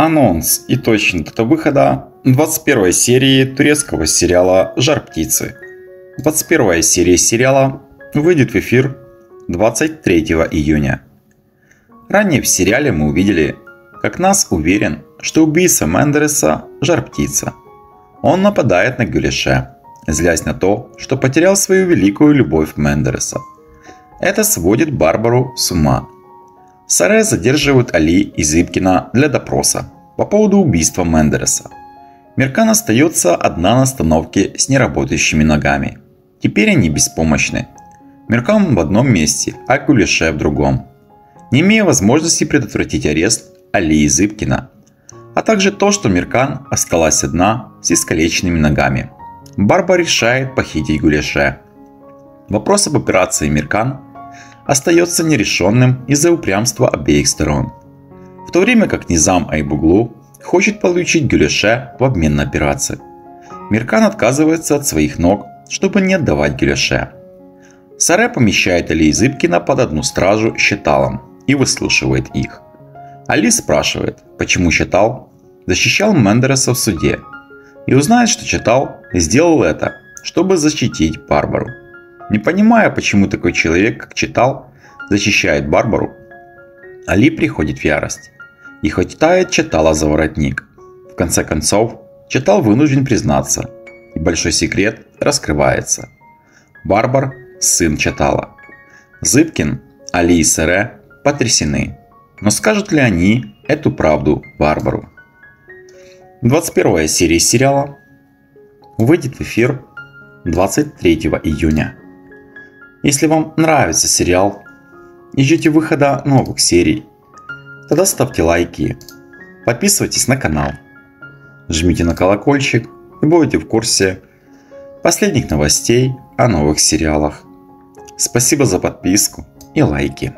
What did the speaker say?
Анонс и точная дата выхода 21 серии турецкого сериала «Жар птицы». 21 серия сериала выйдет в эфир 23 июня. Ранее в сериале мы увидели, как нас уверен, что убийца Мендереса – жар птица. Он нападает на Гюлеше, злясь на то, что потерял свою великую любовь Мендереса. Это сводит Барбару с ума – Саре задерживают Али и Зыбкина для допроса по поводу убийства Мендереса. Меркан остается одна на остановке с неработающими ногами. Теперь они беспомощны. Меркан в одном месте, а Кулеше в другом. Не имея возможности предотвратить арест Али и Зыбкина, а также то, что Меркан осталась одна с искалеченными ногами. Барба решает похитить Гулеше. Вопрос об операции Меркан остается нерешенным из-за упрямства обеих сторон. В то время как Низам Айбуглу хочет получить Гюлеше в обмен на операцию. Миркан отказывается от своих ног, чтобы не отдавать Гюлеше. Саре помещает Али и Зыбкина под одну стражу считалом и выслушивает их. Али спрашивает, почему считал защищал Мендереса в суде и узнает, что читал сделал это, чтобы защитить Барбару. Не понимая, почему такой человек, как Читал, защищает Барбару, Али приходит в ярость и хоть тает Читала за воротник. В конце концов, Читал вынужден признаться, и большой секрет раскрывается. Барбар – сын Читала. Зыбкин, Али и Сере потрясены. Но скажут ли они эту правду Барбару? 21 серия сериала выйдет в эфир 23 июня. Если вам нравится сериал и ждете выхода новых серий, тогда ставьте лайки, подписывайтесь на канал, жмите на колокольчик и будете в курсе последних новостей о новых сериалах. Спасибо за подписку и лайки.